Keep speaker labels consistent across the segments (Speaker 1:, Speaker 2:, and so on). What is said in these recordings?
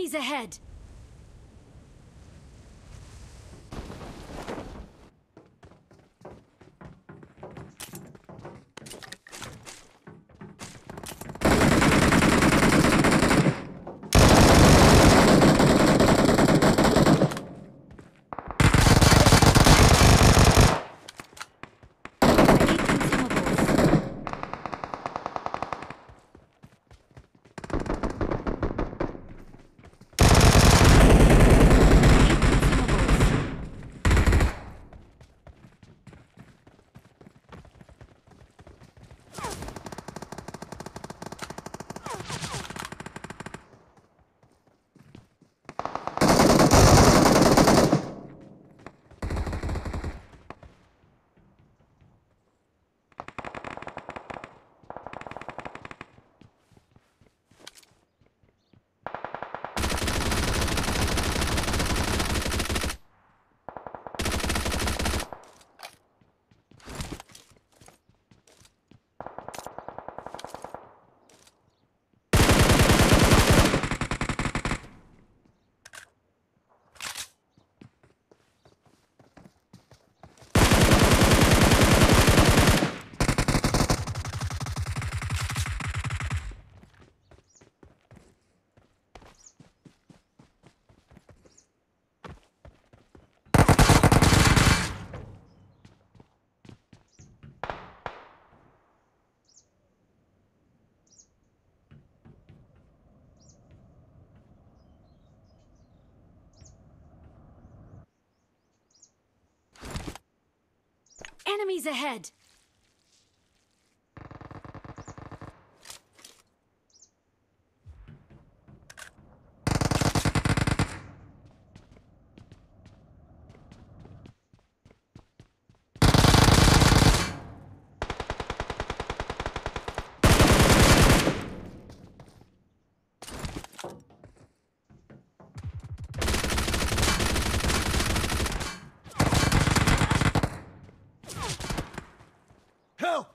Speaker 1: Enemies ahead! Enemies ahead!
Speaker 2: Help!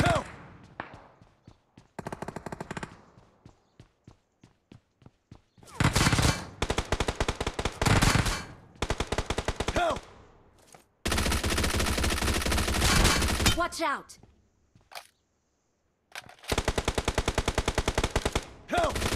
Speaker 2: Help! Help!
Speaker 1: Watch out!
Speaker 2: Help!